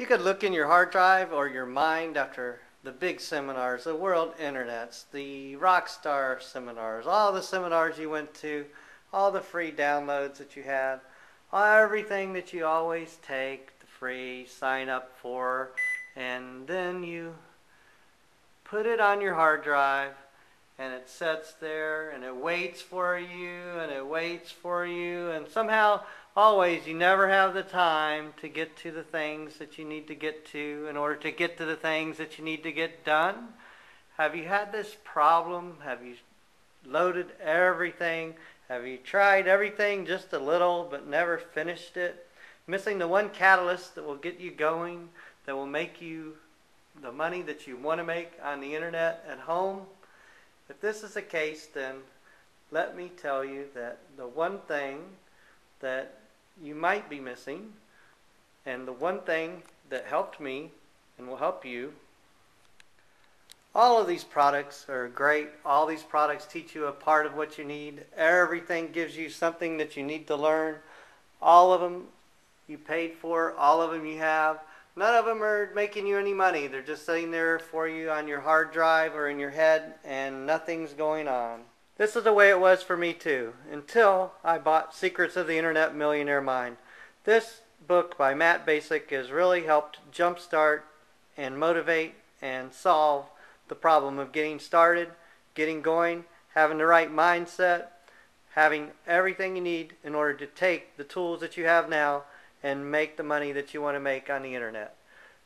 you could look in your hard drive or your mind after the big seminars, the world internets, the rockstar seminars, all the seminars you went to, all the free downloads that you had, everything that you always take, the free sign up for, and then you put it on your hard drive and it sits there and it waits for you and it waits for you and somehow always you never have the time to get to the things that you need to get to in order to get to the things that you need to get done. Have you had this problem? Have you loaded everything? Have you tried everything just a little but never finished it? Missing the one catalyst that will get you going that will make you the money that you want to make on the internet at home? If this is the case, then let me tell you that the one thing that you might be missing, and the one thing that helped me and will help you, all of these products are great. All these products teach you a part of what you need. Everything gives you something that you need to learn. All of them you paid for, all of them you have. None of them are making you any money. They're just sitting there for you on your hard drive or in your head, and nothing's going on. This is the way it was for me too, until I bought Secrets of the Internet Millionaire Mind. This book by Matt Bacak has really helped jumpstart and motivate and solve the problem of getting started, getting going, having the right mindset, having everything you need in order to take the tools that you have now and make the money that you want to make on the internet.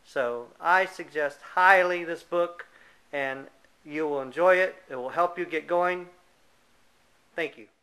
So I suggest highly this book and you will enjoy it. It will help you get going. Thank you.